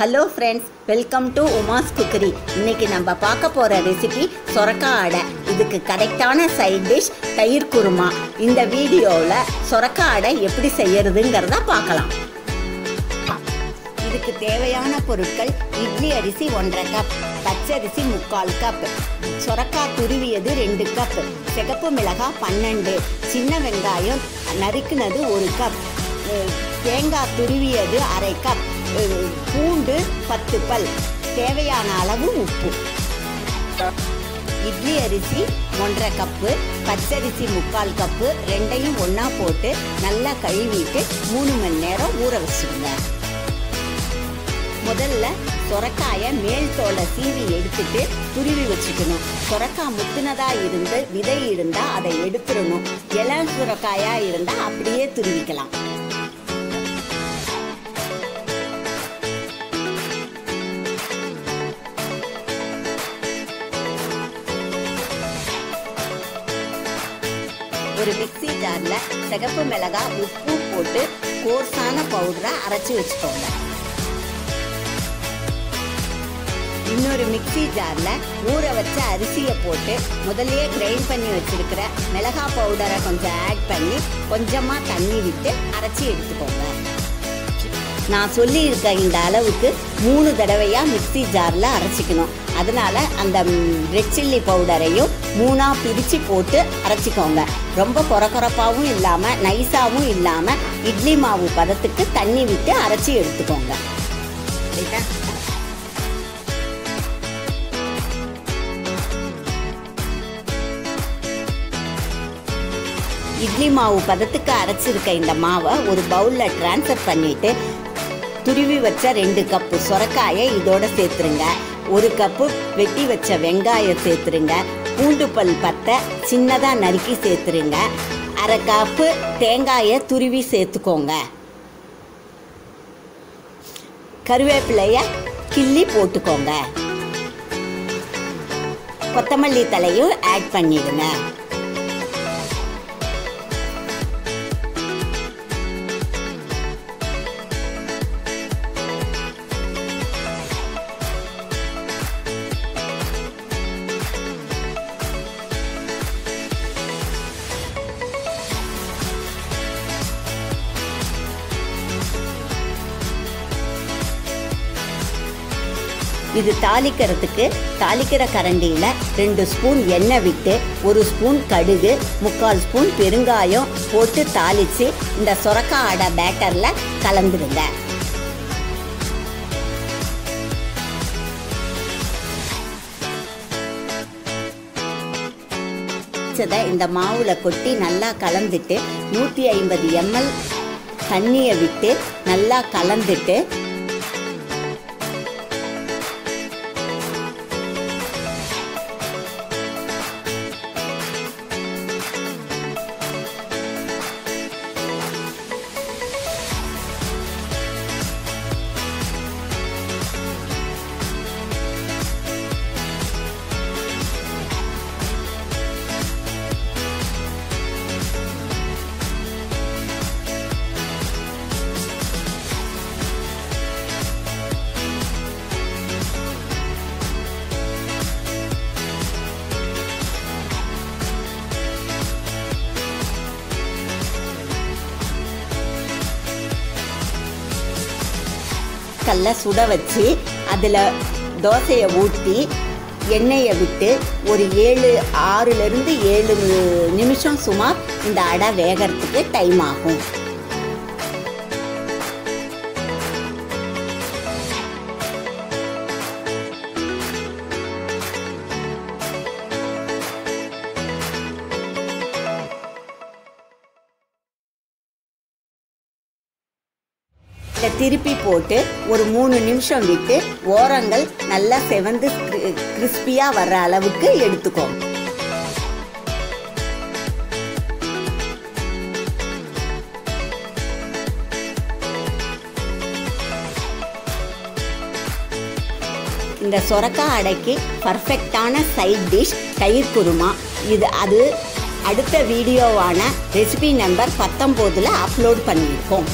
Hello friends welcome to Uma's cookery இன்னைக்கு நம்ம பார்க்க போகிற ரெசிபி சொரக்காய் அடை. இதுக்கு கரெக்டான சைட் டிஷ் தயிர் குருமா. இந்த வீடியோவில் சொரக்காய் அடை எப்படி செய்யறதுங்கிறத பார்க்கலாம். இதுக்கு தேவையான பொருட்கள் இட்லி அரிசி ஒன்றரை கப் பச்சரிசி முக்கால் கப் சொரக்காய் துருவியது ரெண்டு கப் சிகப்பு மிளகாய் பன்னெண்டு சின்ன வெங்காயம் நறுக்குனது ஒரு கப் தேங்காய் துருவியது அரை கப் பூண்டு பத்து பல். தேவையான அளவு உப்பு. இட்லி அரிசி ஒன்றரை கப்பு பச்சரிசி முக்கால் கப்பு ரெண்டையும் ஒன்றா போட்டு நல்லா கழுவிட்டு மூணு மணி நேரம் ஊற வச்சுருங்க முதல்ல சொரக்காயை மேல் தோலை சீவி எடுத்துட்டு துருவி வச்சுக்கணும். சொரக்காய் முத்துனதா இருந்து விதை இருந்தா அதை எடுத்துடணும். இளம் சுரக்காயா இருந்தா அப்படியே துருவிக்கலாம். ஒரு மிக்ஸி ஜாரில் சிகப்பு மிளகாய் உப்பு போட்டு கோர்ஸான பவுடரை அரைச்சி வச்சுக்கோங்க. இன்னொரு மிக்ஸி ஜாரில் ஊற வச்ச அரிசியை போட்டு முதல்லயே கிரைண்ட் பண்ணி வச்சிருக்கிற மிளகாய் பவுடரை கொஞ்சம் ஆட் பண்ணி கொஞ்சமாக தண்ணி விட்டு அரைச்சி எடுத்துக்கோங்க. நான் சொல்லியிருக்க இந்த அளவுக்கு மூணு தடவையாக மிக்ஸி ஜாரில் அரைச்சிக்கணும். அதனால அந்த ரெட் சில்லி பவுடரையும் மூணாக பிரித்து போட்டு அரைச்சிக்கோங்க. ரொம்ப குறக்குறப்பாகவும் இல்லாமல் நைஸாகவும் இல்லாமல் இட்லி மாவு பதத்துக்கு தண்ணி விட்டு அரைச்சி எடுத்துக்கோங்க. ரைட்டா இட்லி மாவு பதத்துக்கு அரைச்சிருக்க இந்த மாவை ஒரு பவுலில் ட்ரான்ஸ்ஃபர் பண்ணிவிட்டு துருவி வச்ச ரெண்டு கப்பு சுரக்காயை இதோட சேர்த்துருங்க. ஒரு கப்பு வெட்டி வச்ச வெங்காயம் சேர்த்துருங்க. பூண்டு பல் பத்தை சின்னதாக நறுக்கி சேர்த்துருங்க. அரை கப்பு தேங்காயை துருவி சேர்த்துக்கோங்க. கருவேப்பிலைய கிள்ளி போட்டுக்கோங்க. கொத்தமல்லி தலையும் ஆட் பண்ணிடுங்க. இது தாளிக்கிறதுக்கு தாளிக்கிற கரண்டியில் ரெண்டு ஸ்பூன் எண்ணெய் விட்டு ஒரு ஸ்பூன் கடுகு முக்கால் ஸ்பூன் பெருங்காயம் போட்டு தாளித்து இந்த சுரக்கா அடை பேட்டரில் கலந்துடுங்க இந்த மாவில் கொட்டி நல்லா கலந்துட்டு நூற்றி ஐம்பது எம்எல் தண்ணியை விட்டு நல்லா கலந்துட்டு கல்ல சுட வச்சு அதில் தோசையை ஊற்றி எண்ணெயை விட்டு ஒரு ஏழு ஆறுலேருந்து ஏழு நிமிஷம் சுமார் இந்த அடை வேகிறதுக்கு டைம் ஆகும். இதை திருப்பி போட்டு ஒரு மூணு நிமிஷம் விட்டு ஓரங்கள் நல்லா செவந்து கிறிஸ்பியாக வர்ற அளவுக்கு எடுத்துக்கோங்க இந்த சொரக்காய் அடைக்கு பர்ஃபெக்டான சைட் டிஷ் தயிர் குருமா. இது அது அடுத்த வீடியோவான ரெசிபி நம்பர் பத்தொம்போதில் அப்லோட் பண்ணியிருக்கோம்.